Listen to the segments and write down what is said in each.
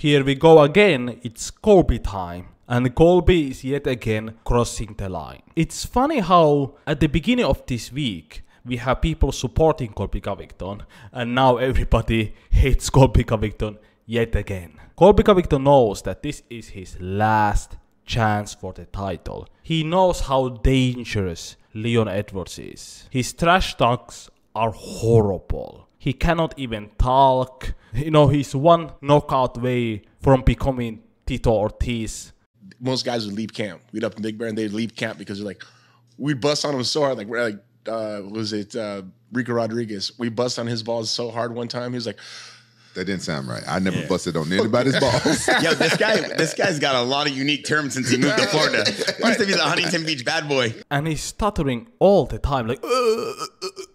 Here we go again, it's Colby time. And Colby is yet again crossing the line. It's funny how at the beginning of this week we have people supporting Colby Covington and now everybody hates Colby Covington yet again. Colby Covington knows that this is his last chance for the title. He knows how dangerous Leon Edwards is. His trash talks are horrible. He cannot even talk. You know, he's one knockout away from becoming Tito Ortiz. Most guys would leave camp. We'd up in Big Bear and they'd leave camp because they're like, we'd bust on him so hard. Like, we're like, uh, was it uh, Rico Rodriguez? We bust on his balls so hard one time. He was like, That didn't sound right. I never busted on anybody's balls. Yo, this guy, this guy's got a lot of unique terms since he moved to Florida. Used to be the Huntington Beach bad boy. and he's stuttering all the time like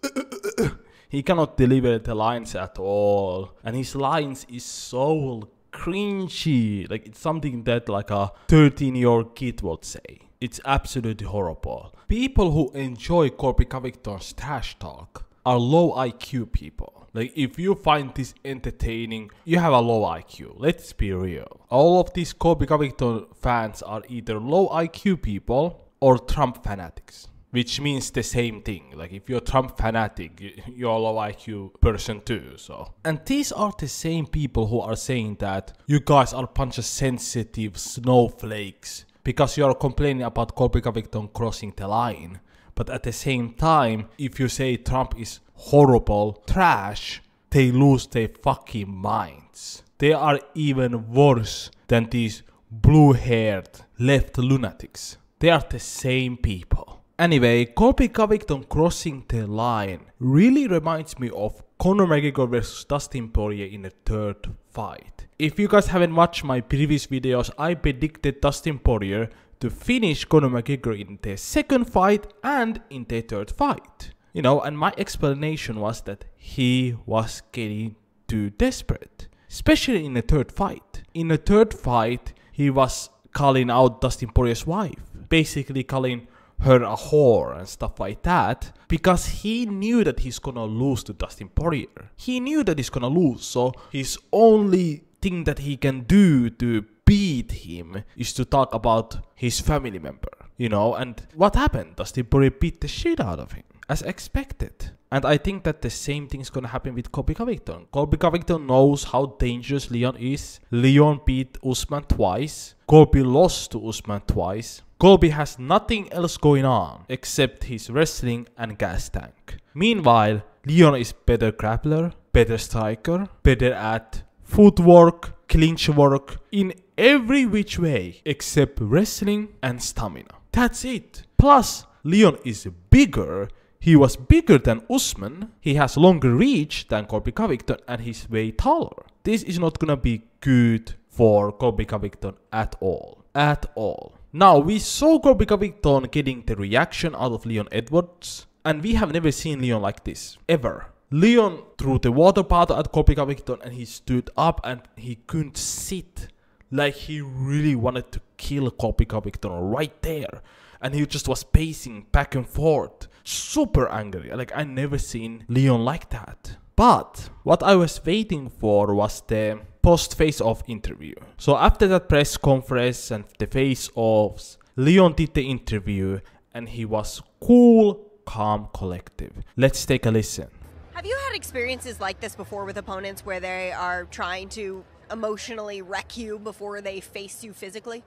he cannot deliver the lines at all and his lines is so cringy like it's something that like a 13 year old kid would say it's absolutely horrible people who enjoy Colby Covington's trash talk are low IQ people. Like, if you find this entertaining, you have a low IQ. Let's be real. All of these Colby Covington fans are either low IQ people or Trump fanatics. Which means the same thing. Like, if you're a Trump fanatic, you're a IQ person too, so. And these are the same people who are saying that you guys are a bunch of sensitive snowflakes because you're complaining about Colby Covington crossing the line. But at the same time, if you say Trump is horrible, trash, they lose their fucking minds. They are even worse than these blue haired left lunatics. They are the same people. Anyway, Colby Covington crossing the line really reminds me of Conor McGregor versus Dustin Poirier in the third fight. If you guys haven't watched my previous videos, I predicted Dustin Poirier to finish Conor McGregor in the second fight and in the third fight. You know, and my explanation was that he was getting too desperate, especially in the third fight. In the third fight, he was calling out Dustin Poirier's wife, basically calling her a whore and stuff like that, because he knew that he's gonna lose to Dustin Poirier. He knew that he's gonna lose, so his only thing that he can do to beat him is to talk about his family member, you know. And what happened? Dustin Poirier beat the shit out of him, as expected. And I think that the same thing is gonna happen with Colby Covington. Colby Covington knows how dangerous Leon is. Leon beat Usman twice. Colby lost to Usman twice. Colby has nothing else going on except his wrestling and gas tank. Meanwhile, Leon is better grappler, better striker, better at footwork, clinch work, in every which way except wrestling and stamina. That's it. Plus, Leon is bigger. He was bigger than Usman. He has longer reach than Colby Covington and he's way taller. This is not gonna be good for Colby Covington at all. At all. Now, we saw Colby Covington getting the reaction out of Leon Edwards, and we have never seen Leon like this. Ever. Leon threw the water bottle at Colby Covington and he stood up and he couldn't sit. Like he really wanted to kill Colby Covington right there. And he just was pacing back and forth. Super angry. Like I never seen Leon like that. But what I was waiting for was the post face off interview. So after that press conference and the face offs, Leon did the interview and he was cool, calm, collective. Let's take a listen. Have you had experiences like this before with opponents where they are trying to emotionally wreck you before they face you physically?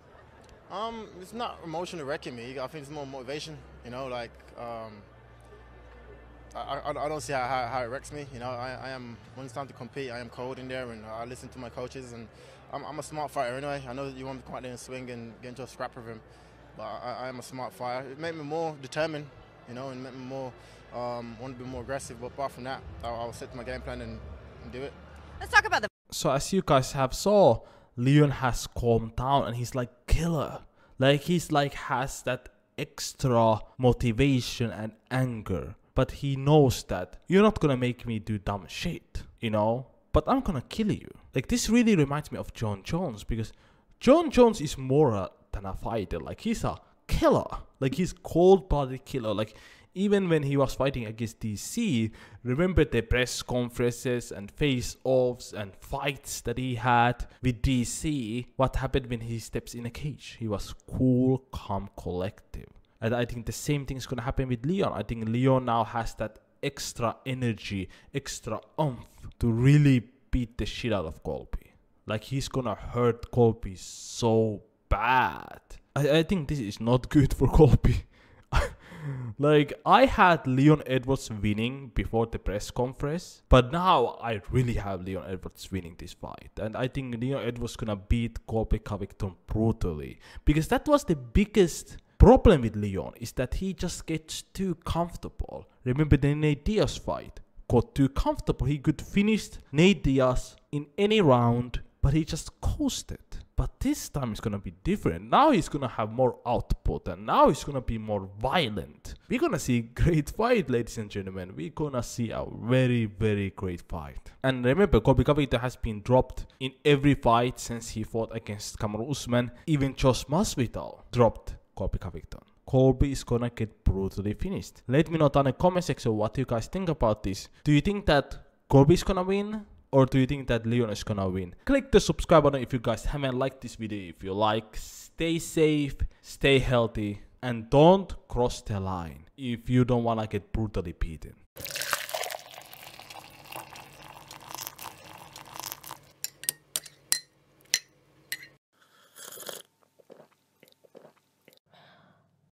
Um, it's not emotionally wrecking me. I think it's more motivation. You know, like um, I, I, I don't see how, how, how it wrecks me. You know, I, I am when it's time to compete, I am cold in there, and I listen to my coaches, and I'm, I'm a smart fighter anyway. I know that you want me to come out there and swing and get into a scrap with him, but I, I am a smart fighter. It made me more determined, you know, and made me more um, want to be more aggressive. But apart from that, I, I'll set to my game plan and, and do it. Let's talk about the So as you guys have saw, Leon has calmed down and he's like killer. Like he's like has that extra motivation and anger. But he knows that you're not gonna make me do dumb shit, you know? But I'm gonna kill you. Like this really reminds me of Jon Jones because Jon Jones is more than a fighter. Like he's a killer. Like he's cold blooded killer. Like Even when he was fighting against DC, remember the press conferences and face offs and fights that he had with DC? What happened when he steps in a cage? He was cool, calm, collective. And I think the same thing is going to happen with Leon. I think Leon now has that extra energy, extra oomph to really beat the shit out of Colby. Like he's gonna hurt Colby so bad. I, I think this is not good for Colby. like I had Leon Edwards winning before the press conference, but now I really have Leon Edwards winning this fight, and I think Leon Edwards gonna beat Colby Covington brutally because that was the biggest problem with Leon is that he just gets too comfortable. Remember the Nate Diaz fight? Got too comfortable. He could finish Nate Diaz in any round, but he just coasted. But this time it's gonna be different. Now he's gonna have more output and now he's gonna be more violent. We're gonna see a great fight, ladies and gentlemen. We're gonna see a very, very great fight. And remember, Colby Covington has been dropped in every fight since he fought against Kamaru Usman. Even Josh Masvidal dropped Colby Covington. Colby is gonna get brutally finished. Let me know down in the comment section what you guys think about this. Do you think that Colby is gonna win? Or do you think that Leon is gonna win? Click the subscribe button if you guys haven't liked this video. If you like, stay safe, stay healthy, and don't cross the line if you don't wanna get brutally beaten.